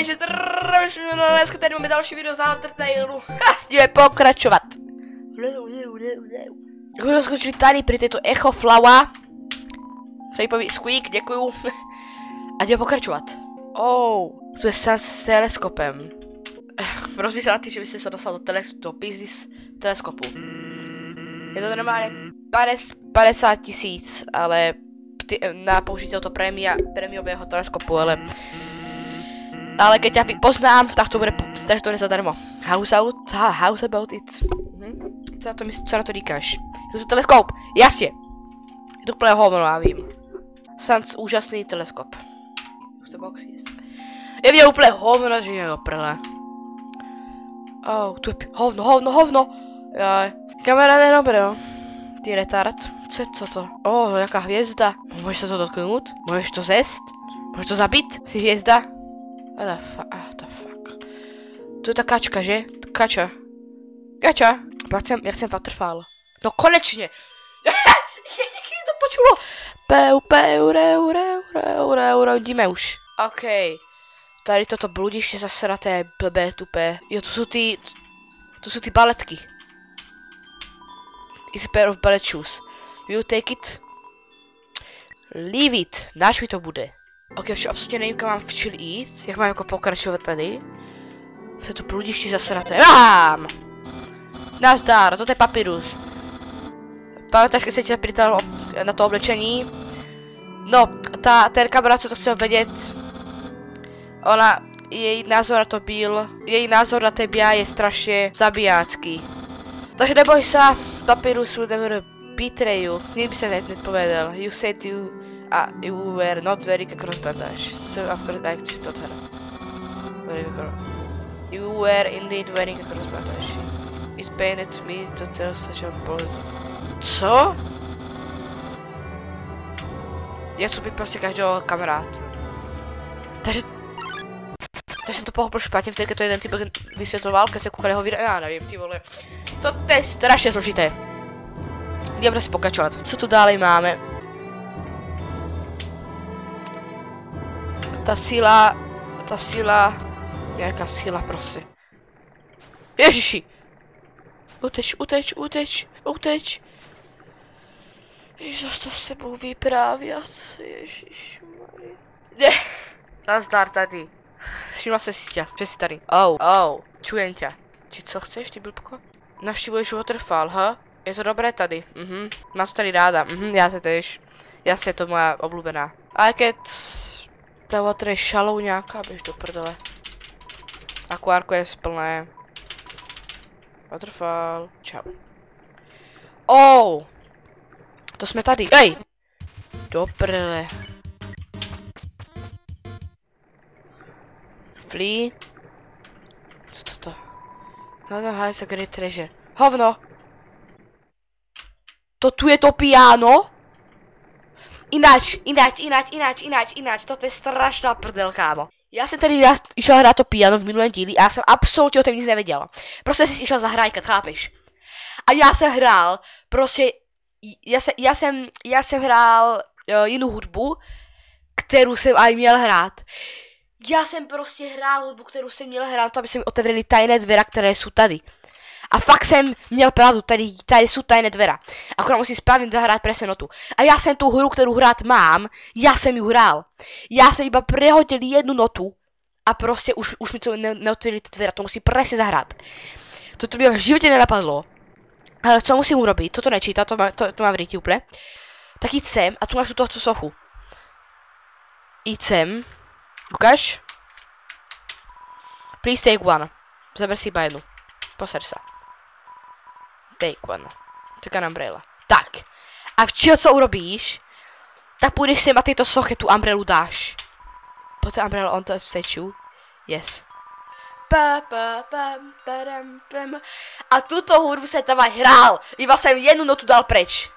takže dneska tady máme další video z Undertale. Ha, jdeme pokračovat. Jak jsme skočili tady pri této Echo. Se jí poví Squeak, děkuju. A jdeme pokračovat. Oh, tu je sen s teleskopem. Rozmyslel na ty, že byste se dostal do, teles do business teleskopu. Je to normálně 50 tisíc, ale na použití tohoto prémia, prémiového teleskopu, ale ale keď ťa poznám, tak to bude, tak to bude zadarmo. House out, house about it. Hm? Co na to, mysl, co na to říkáš? Je to teleskop, jasně. Je to úplně hovno, já vím. Sans úžasný teleskop. Už to box jest. Je mě úplně hovno, že je oprle. Oh, tu je hovno, hovno, hovno. Jaj. Kamera je dobré, jo. Ty retard. Co je co to? Oh, jaká hvězda. Můžeš se to dotknout? Můžeš to zést? Můžeš to zabít? Jsi hvězda? What the fuck? Ah, the fuck. Tu je ta kačka, že? Kača. Kača. Já chcem, já chcem waterfall. No konečně. Díky to počulo. Peu, peu, reu, reu, reu, reu, reu, jdeme už. OK. Tady toto bludiště zasraté, blbé, tupé. Jo, to jsou ty, to jsou ty baletky. It's a pair of ballet shoes. You take it. Leave it. Náš mi to bude. Ok, vše absolutně nevím, kam mám včil jít. Jak mám jako pokračovat tady. Se to bludiště zasraté. Mám! Nazdar, to je papirus. Pamätáš, keď se ti zapýtal na to oblečení? No, ta, ten kamarád, co to chtěl vědět, ona, její názor na to byl, její názor na tebe je strašně zabijácký. Takže neboj se, papirus will never betray you. Nikdy by se hned nepovedal. You said you, uh, you were not wearing a cross bandage. So of course I told her. Wearing a. You were indeed wearing a cross bandage. It pained me to tell such a bullet. Co? Já chci být prostě každého kamarád. Takže... Takže jsem to pochopil špatně, vtedy to jeden typ vysvětloval, keď se koukali ho videa, já nevím, ty vole. To, to je strašně složité. Jdeme prostě pokračovat. Co tu dále máme? Ta síla, ta síla, nějaká síla prostě. Ježiši! Uteč, uteč, uteč, uteč. Ježiš, to s sebou vyprávět, ježiš. Ne. Nazdar tady. Všimla se si tě, že jsi tady. Oh, oh, čujem tě. Či co chceš, ty blbko? Navštěvuješ waterfall, ha? Je to dobré tady, mhm. Má to tady ráda, mhm, já se tež. Jasně, to moja oblíbená. A jak je ta water je šalou nějaká, běž do prdele. Akvárko je splné. Waterfall, čau. Oh! To jsme tady, ej! Do prdele. Flea. Co to to? No to high secret treasure. Hovno! To tu je to piano? Ináč, ináč, ináč, ináč, ináč, ináč, toto je strašná prdel, kámo. Já jsem tady išel hrát to piano v minulém díli a já jsem absolutně o tom nic nevěděla. Prostě jsi išel zahrajkat, chápeš? A já jsem hrál, prostě, já, se, já jsem, já jsem hrál uh, jinou hudbu, kterou jsem aj měl hrát. Já jsem prostě hrál hudbu, kterou jsem měl hrát, aby se mi otevřely tajné dvera, které jsou tady. A fakt jsem měl pravdu, tady, tady jsou tajné dvera. Akorát musím správně zahrát presne notu. A já jsem tu hru, kterou hrát mám, já jsem ji hrál. Já jsem iba prehodil jednu notu a prostě už, už mi to ne, neotevřeli ty dvera, to musím presne zahrát. Toto by v životě nenapadlo. Ale co musím urobiť, toto nečíta, to má, to, to má v ryti úplně. Tak jít sem a tu máš tu tohto sochu. Jít sem. Ukáž? Please take one. Zaber si iba jednu. Posaď sa. Take one. Taká umbrella. Tak. A v čeho co urobíš, tak půjdeš sem a tyto sochy tu umbrelu dáš. Put the umbrella on the statue. Yes. Pa, pa, pam, param, pam. A tuto hudbu jsem tam hrál. Iba jsem jednu notu dal preč.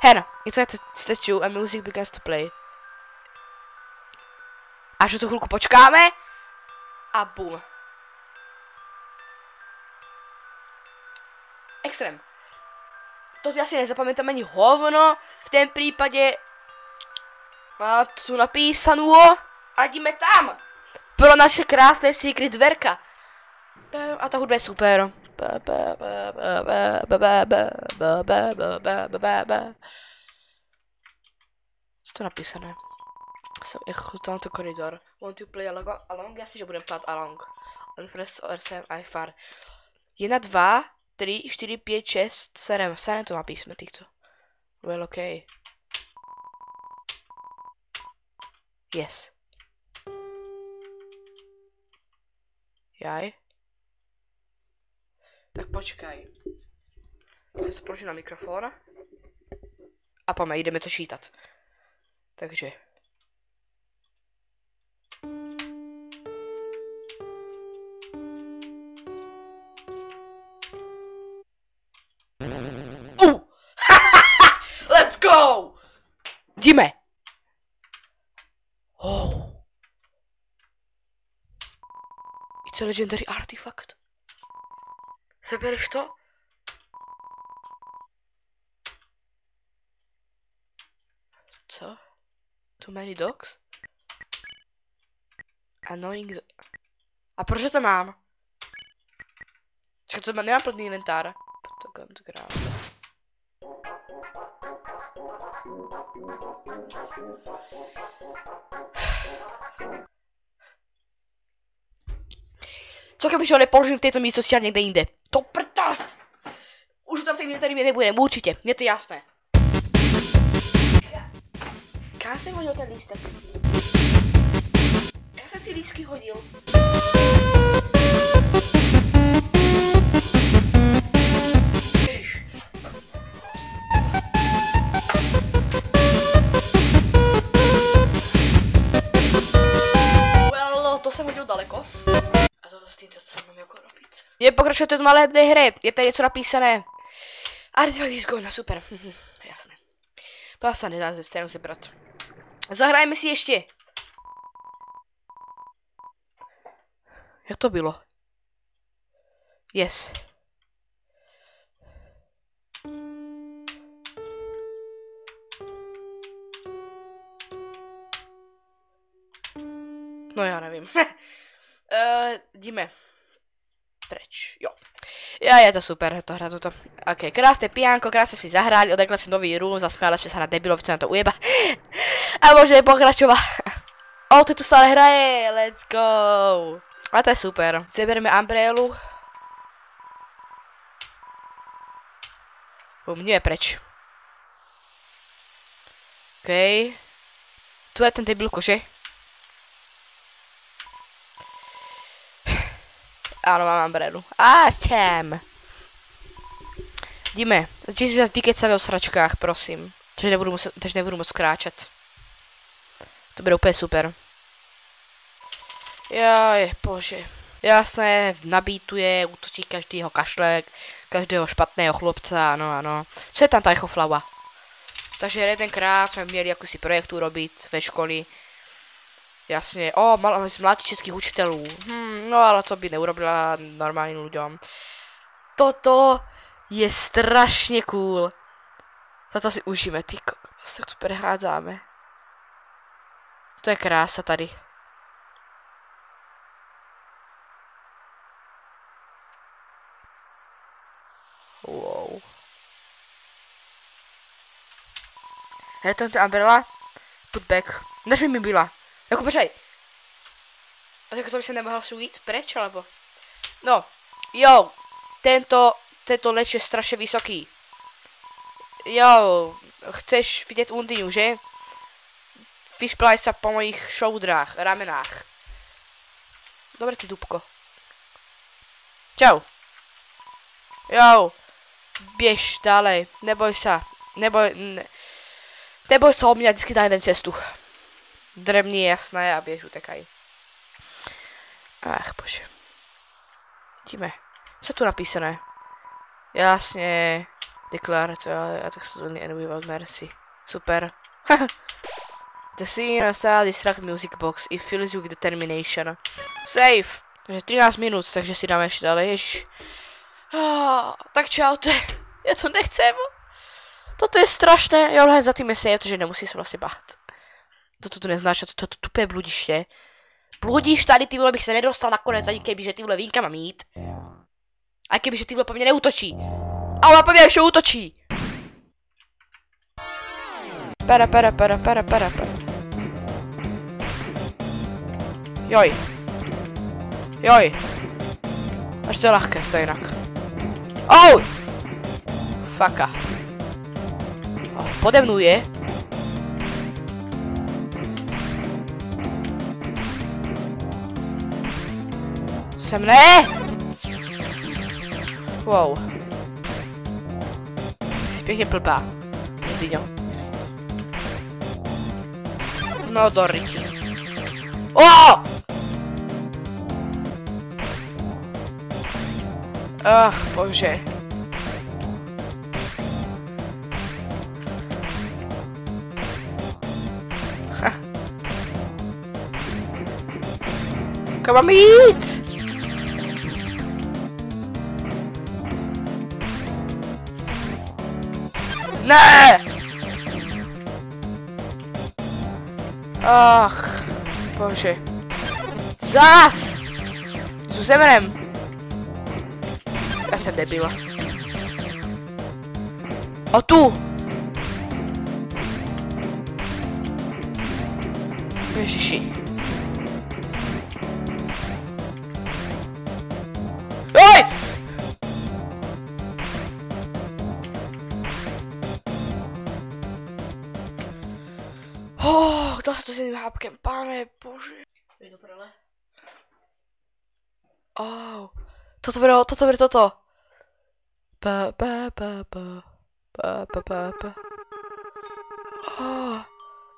Hen, inside the statue and music begins to play. Až tu chvilku počkáme. A bum. Extrém. To asi nezapamätám ani hovno. V tom případě má tu napísanou. A jdeme tam. pro naše krásné secret dverka. A ta hudba je super. Co to napísané? Jsem jako tamto koridor. Want to play along? along? Jasně, že budeme plát along. On press RSM iFar. 1, 2, 3, 4, 5, 6, 7. 7 to má písme týchto. Well, okay. Yes. Jaj. Tak počkaj. Já to na mikrofon. A pojďme, jdeme to šítat. Takže. Jdeme! Oh. It's a legendary artifact. Sebereš to? Co? Too many dogs? Annoying... A proč to mám? Čekaj, to má, nemám plný Co kdybych ho nepoložil v této místnosti a někde jinde? To prta! Už tam se tady nebude, určitě, je to jasné. Kam jsem hodil ten lístek? Já jsem ty lístky hodil. Pokračuje to malé hry, je tady něco napísané. Artifact is gone, super. Jasné. Pasa nedá ze stranu sebrat. Zahrajeme si ještě. Jak to bylo? Yes. No já nevím. uh, jdeme. Preč, jo. Ja, je to super, to hra toto. Ok, krásne pijanko, krásne si zahrali, odekla si nový room, zasmiali sme sa na debilov, čo na to ujeba. A môžeme pokračovať. O, to tu stále hraje, let's go. A to je super. Zeberieme Umbrellu. Bum, je preč. OK. Tu je ten debilko, že? Áno, mám umbrelu. A sem. Jdeme. Začni si sa vykecavé o sračkách, prosím. Takže nebudu, muset, takže nebudu moc kráčet. To bude úplně super. Jaj, bože. Jasné, nabítuje, útočí každýho kašlek, každého špatného chlopca, ano, ano. Co je tam ta flava? Takže jedenkrát jsme měli jakousi projektu robit ve školi. Jasně, o, mal, mladí českých učitelů. Hm, no ale to by neurobila normálním lidem. Toto je strašně cool. Za to si užijeme, ty kokos, tak to. To je krása tady. Wow. Je to umbrella? Put back. Než mi byla. Jako počkej. A jako to by se nemohl jít preč, alebo? No, jo, tento, tento leč je strašně vysoký. Jo, chceš vidět Undinu, že? Vyšplaj se po mojich šoudrách, ramenách. Dobre ty dubko. Čau. Jo, běž dále, neboj se, neboj, ne, neboj se o mě, vždycky najdem cestu. Drevní jasné a běž utekaj. Ach, bože. Jdeme. Co tu napísané? Jasně. Deklarace, já tak se zvolný enemy od Mercy. Super. The scene style distract music box. It fills you with determination. Safe. Takže 13 minut, takže si dáme ještě dále, ježiš. Oh, tak čaute. Já to nechcem. Toto je strašné. Hned za tím je save, takže nemusí se vlastně bát. Toto tu neznáš, toto to tupé bludiště. Bludíš tady, ty vole, bych se nedostal nakonec, ani keby, že ty vole vínka mám jít. A keby, že ty vole po mně neútočí. A ona po mě ještě útočí. Pera, pera, pera, pera, pera, pera. Joj. Joj. Až to je lehké, to jinak. Oh! Faka. Oh, pode mnou je. Sem ne! Wow. Jsi pěkně blbá. Dyňo. No do ryky. Oh! Ach, bože. Ha. Kam mám Ne! Ach, bože. Zás! S Zemerem. Já jsem debil. O tu! Oh, kdo se to s jedným hápkem? Pane bože. Je to prele? Oh. Toto bylo, toto bylo toto. Pa, pa, pa, pa. Pa, pa, pa, pa. Oh.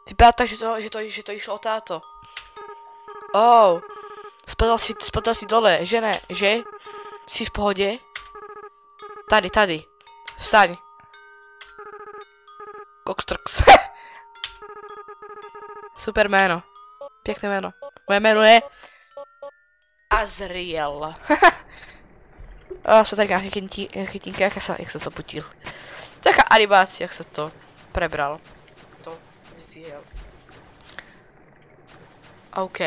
Vypadá tak, že to, že to, že to išlo o táto. Oh. Spadal si, spadal si dole, že ne, že? Jsi v pohodě? Tady, tady. Vstaň. Coxtrx. Super jméno. Pěkné jméno. Moje jméno je... Azriel. A jsme tady nějaké chytínky, jak se, jak se to potil. Taká animace, jak se to prebral. To vyzdvíhal. OK.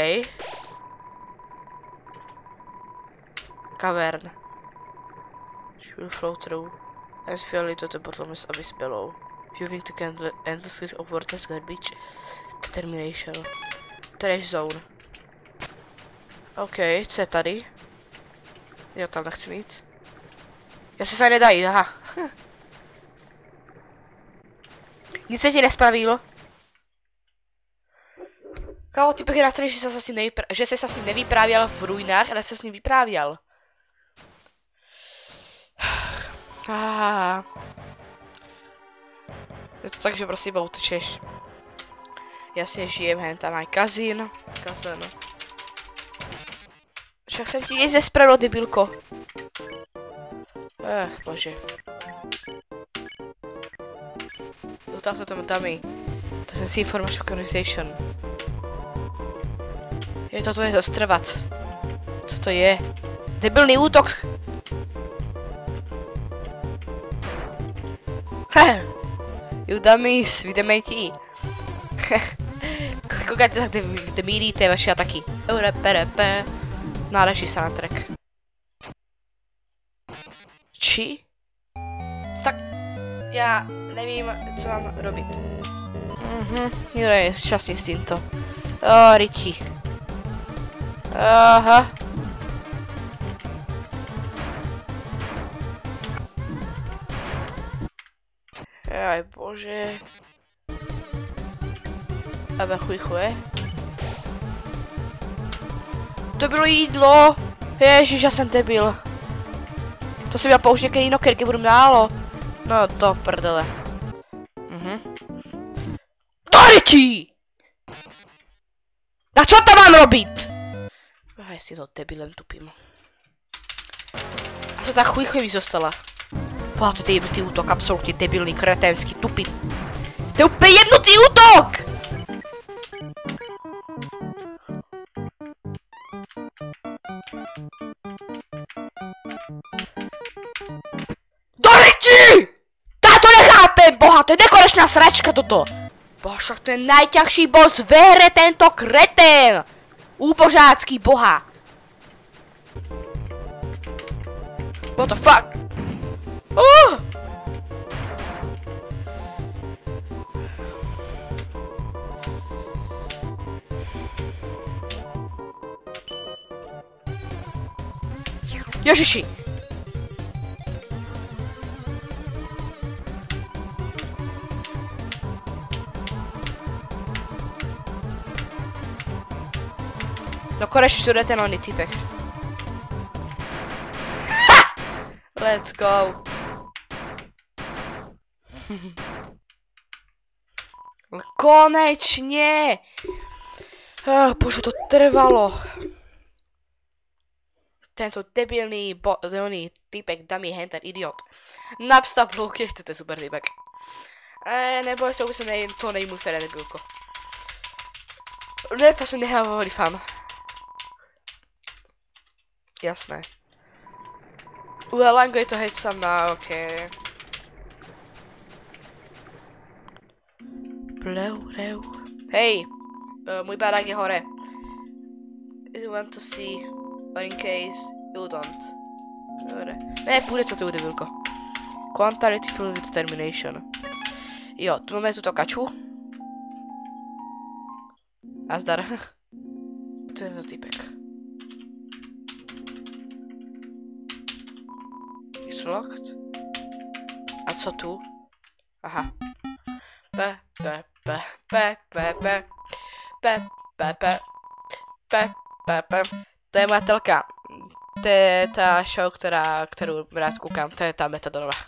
Cavern. She will flow through. And feel to the bottom is abyss below. Viewing the candle endless of worthless garbage. Determination. Trash zone. OK, co je tady? Jo, tam nechci mít. Já se se nedají, aha. Nic se ti nespravilo. Kámo, ty pěkně nastavíš, že se s ním že se s ním nevyprávěl v ruinách, ale se s ním vyprávěl. Ah. Takže prosím, utečeš. Jasně, žijem, hen tam mají kazín. Kazin. Však jsem ti jej zespravil, debilko. Eh, bože. Jo, tak to tam dámy. To jsem si information conversation. Je to tvoje zastrvat. Co to je? Debilný útok! Heh! You dummies, vy dementi. Koukajte, tak kde míríte vaše ataky. Eure, pere, pe. Náleží soundtrack. Či? Tak já nevím, co mám robit. Mhm, je šťastný s týmto. O, Richie. Aha. Aj bože. Aber chuj chuje. To bylo jídlo. Ježiš, já jsem debil. To jsem měl použít nějaké jiné kerky, budu málo. No to prdele. Mhm. Toriti! Na co to mám robit? A jestli to debilem tupím. A co ta chuj mi zostala? Páte ty jednotý útok, absolutně debilný, kreténský, tupý. To je úplně jednotý útok! Boha, to je nekonečná sračka toto. Boha, to je najťažší boss v hre, tento kretén. Úbožácký boha! What the fuck? Uh! Ježiši! No konečně jde ten oný typek. Ha! Let's go. Konečně! Oh, bože, to trvalo. Tento debilný bo, oný typek, dummy henter, idiot. Napstav blok, je to super typek. E, neboj se, se nej, to není můj Fere debilko. Ne, to jsem nehávali fan. Jasné. U Elango je to hejt sam na, ok. Pleu, pleu. Hej, uh, můj barák je hore. You want to see, but in case you don't. Dobre. Ne, půjde co to debilko. Quantality full with determination. Jo, tu máme tuto kaču. A zdar. to je to typek. Locked. A co tu? Aha. Pe, pe, pe, pe, pe, pe, pe, pe, pe, pe, pe, pe. To je moja telka. To je ta show, která, kterou rád koukám. To je ta metadonová.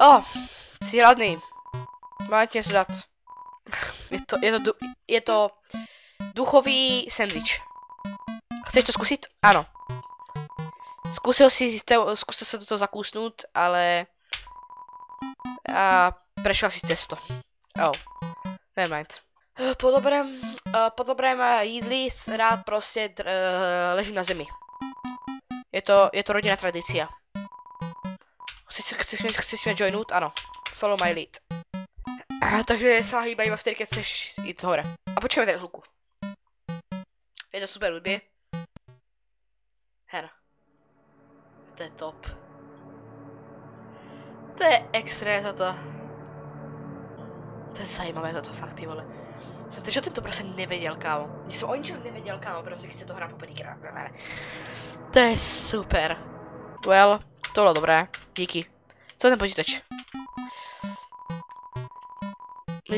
O, oh, jsi hladný. Mám tě zdat. Je to, je to, je to duchový sandwich. Chceš to zkusit? Ano. Zkusil si zkusil se toto zakusnout, ale a prešel si cesto. Oh, nevermind. Po dobrém, po dobrém jídli rád prostě uh, ležím na zemi. Je to, je to rodinná tradicia. Chceš, chceš, chceš mě joinout? Ano. Follow my lead. A, takže se hýbají vtedy, keď chceš jít hore. A počkejme tady hluku. Je to super hudbě. Her to je top. To je extra toto. To je zajímavé toto fakt, ty vole. Jsem to, že ten to prostě nevěděl, kámo. Když jsem o ničem nevěděl, kámo, prostě když se to hrát poprvýkrát. To je super. Well, to bylo dobré. Díky. Co je ten počítač?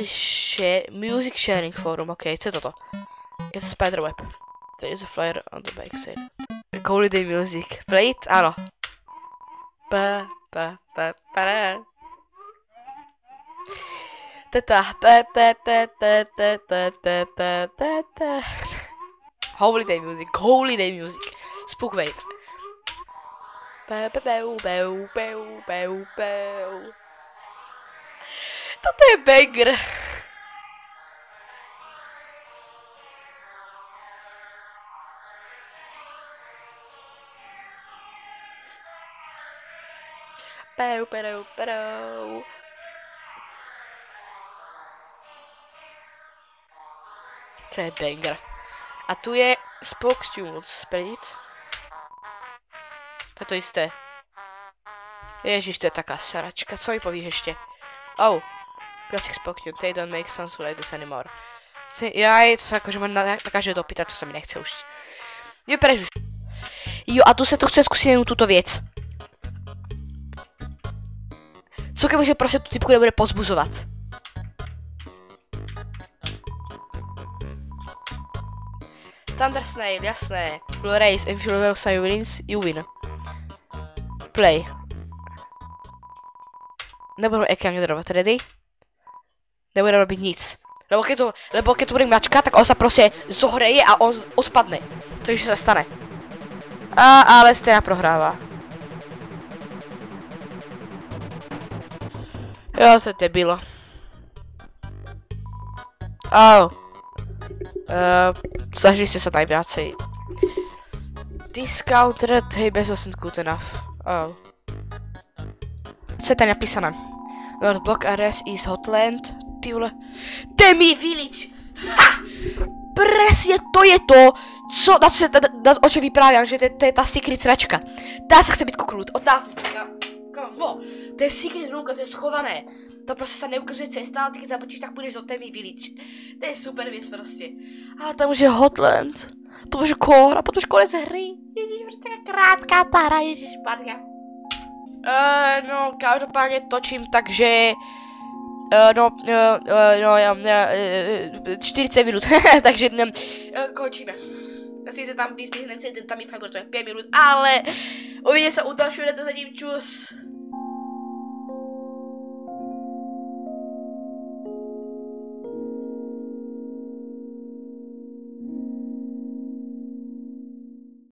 Share, music sharing forum, ok, co je toto? Je to spiderweb. There is a flyer on the backside. Holiday music. Play it? Ano. Pa, pa, pa, pa. Teta. Pa, pa, pa, pa. Holiday music. Holiday. Spook wave. Beu, beu, beu, beu, beu. Je banger. Peu, perou, perou. To je banger. A tu je Spoke Tunes. Predit. To je to isté. Ježiš, to je taká saračka. Co mi povíš ještě? Oh. Classic Spoke Tune. They don't make songs like this anymore. Jaj, to se jakože na, na každé dopýtat, to se mi nechce už. Jo, už. Jo, a tu se to chce zkusit jenom tuto věc. Co že prostě tu typku nebude pozbuzovat? Thunder Snail, jasné. Blue Race, some wins, you win. Play. Nebudu ekran drovat, ready? Nebude robit nic. Lebo keď to, lebo keď to bude mačka, tak on sa prostě zohreje a on odpadne. To ještě se stane. A, ale stejně prohrává. Jo, to je debilo. Oh. Uh, snaží se se najviacej. Discounted, hey, bez wasn't good enough. Oh. Co je tady napísané? Lord Block RS is Hotland. Ty vole. Demi Village! Ha! Presne to je to, co, na, co se, na, na, o čem vyprávěm, že to, to je ta secret sračka. Tá se chce být kouknout, otázník. Vo, to je secret roomka, to je schované. To prostě se neukazuje cesta, ale ty když započíš, tak půjdeš do Temi Village. To je super věc prostě. Ale tam už je Hotland. Potom už je core a potom už konec hry. Ježíš, prostě taká krátká ta hra, ježíš, Maria. Uh, no, každopádně točím, takže... Uh, no, uh, uh, no, uh, uh, 40 minut, takže uh, končíme. Sice tam vystihne ten tam je fakt, to je 5 minut, ale uvidíme se u dalšího, to zatím čus.